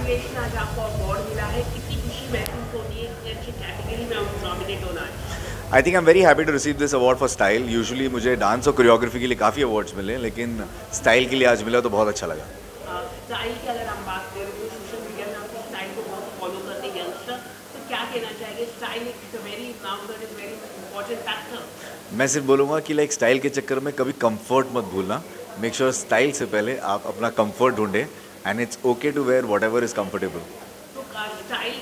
Graduation आज आपको award मिला है। कितनी खुशी महसूस होती है? इतनी अच्छी कैटेगरी में हम नॉमिनेट होना है। I think I am very happy to receive this award for style usually मुझे डांस और कोरियोग्राफी के लिए काफ़ी अवार्ड्स मिले लेकिन स्टाइल के लिए आज मिला तो बहुत अच्छा लगा। स्टाइल की अगर हम बात करें तो सोशल मीडिया में आपकी स्टाइल को बहुत फॉलो करते हैं यंगस्टर तो क्या कहना चाहेंगे? Style is a very now that is very important factor मैं सिर्फ़ बोलूँगा कि लाइक स्टाइल के चक्कर में कभी कंफर्ट मत भूलना। मेक श्योर स्टाइल से पहले आप अपना कंफर्ट ढूंढें। And it's okay to wear whatever is comfortable तो स्टाइल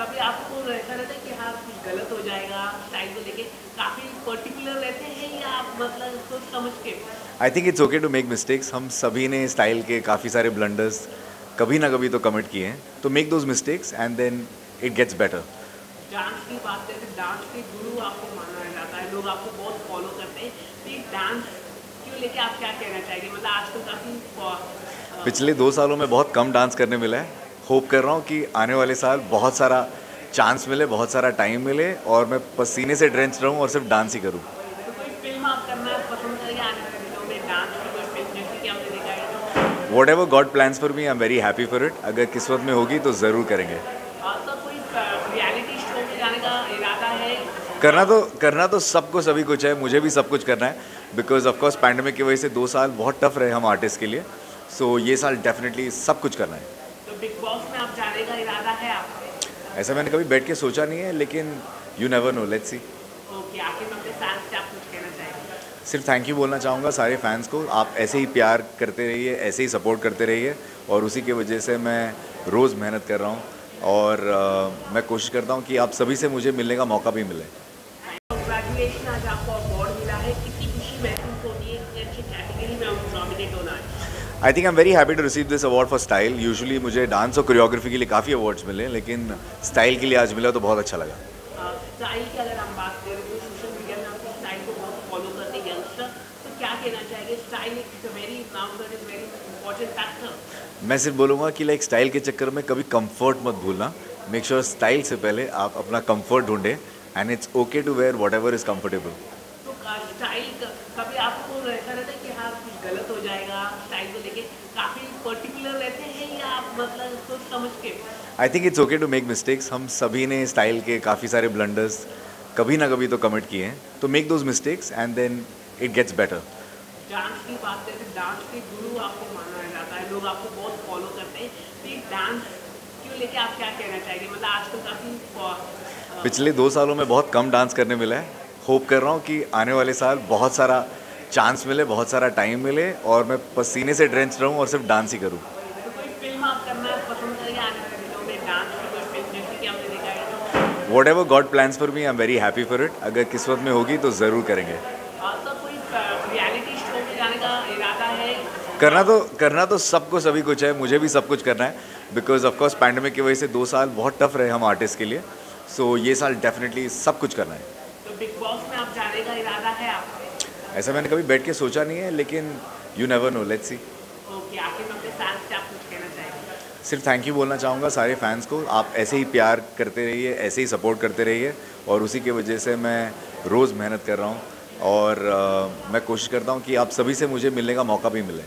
कभी आपको ऐसा रहता है कि हाँ कुछ गलत हो जाएगा स्टाइल को लेके काफ़ी पर्टिकुलर रहते हैं या आप मतलब सोच समझ के? I think it's okay to make mistakes हम सभी ने स्टाइल के काफ़ी सारे ब्लंडर्स कभी ना कभी तो कमिट किए हैं. तो make those mistakes and then it gets better dance की बात करें तो डांस के गुरु आपको माना जाता है लोग आपको बहुत फॉलो करते हैं तो डांस क्यों लेके आप क्या कहना चाहेंगे? मतलब आजकल काफ़ी पिछले दो सालों में बहुत कम डांस करने मिला है। होप कर रहा हूँ कि आने वाले साल बहुत सारा चांस मिले, बहुत सारा टाइम मिले और मैं पसीने से ड्रेंच रहूँ और सिर्फ़ डांस ही करूँ। Whatever God plans for me I am very happy for it अगर किस्मत में होगी तो ज़रूर करेंगे। करना तो करना तो सबको सभी कुछ है मुझे भी सब कुछ करना है। बिकॉज़ ऑफकोर्स पैंडमिक की वजह से दो साल बहुत टफ रहे हम आर्टिस्ट के लिए। सो so, ये साल डेफिनेटली सब कुछ करना है। तो बिग बॉस में आप जाने का इरादा है आपका? ऐसा मैंने कभी बैठ के सोचा नहीं है लेकिन you never know let's see okay आखिर में अपने फैंस से आप कुछ कहना चाहेंगे? सिर्फ़ थैंक यू बोलना चाहूँगा सारे फैंस को। आप ऐसे ही प्यार करते रहिए ऐसे ही सपोर्ट करते रहिए और उसी की वजह से मैं रोज़ मेहनत कर रहा हूँ और uh, मैं कोशिश करता हूँ कि आप सभी से मुझे मिलने का मौका भी मिले। I think I am very happy to receive this award for style usually मुझे डांस और कोरियोग्राफी के लिए काफ़ी अवार्ड्स मिले लेकिन स्टाइल के लिए आज मिला तो बहुत अच्छा लगा। तो तो फैक्टर मैं सिर्फ़ बोलूँगा कि लाइक स्टाइल के चक्कर में कभी कंफर्ट मत भूलना। मेक श्योर स्टाइल से पहले आप अपना कंफर्ट ढूंढें and it's okay to wear whatever is comfortable तो स्टाइल कभी आपको ऐसा रहता है कि हाँ कुछ गलत हो जाएगा स्टाइल को लेके काफ़ी पर्टिकुलर रहते हैं या आप मतलब सोच समझ के? I think it's okay to make mistakes हम सभी ने स्टाइल के काफ़ी सारे ब्लंडर्स कभी ना कभी तो कमिट किए हैं। तो make those mistakes and then it gets better dance की बात करें तो डांस के गुरु आपको माना जाता है। लोग आपको बहुत फॉलो करते हैं। तो डांस क्यों लेके आप क्या कहना चाहेंगे? मतलब आजकल काफ़ी पिछले दो सालों में बहुत कम डांस करने मिला है। होप कर रहा हूँ कि आने वाले साल बहुत सारा चांस मिले बहुत सारा टाइम मिले और मैं पसीने से ड्रेंच रहूँ और सिर्फ़ डांस ही करूँ। Whatever God plans for me I am very happy for it अगर किस्मत में होगी तो ज़रूर करेंगे। तो करना तो करना तो सबको सभी कुछ है मुझे भी सब कुछ करना है। बिकॉज़ ऑफकोर्स पैंडमिक की वजह से दो साल बहुत टफ रहे हम आर्टिस्ट के लिए। सो so, ये साल डेफिनेटली सब कुछ करना है। तो बिग बॉस में आप जाने का इरादा है आपका? ऐसा मैंने कभी बैठ के सोचा नहीं है लेकिन you never know let's see सिर्फ़ थैंक यू बोलना चाहूँगा सारे फैंस को आप ऐसे ही प्यार करते रहिए ऐसे ही सपोर्ट करते रहिए और उसी की वजह से मैं रोज़ मेहनत कर रहा हूँ और uh, मैं कोशिश करता हूँ कि आप सभी से मुझे मिलने का मौका भी मिले।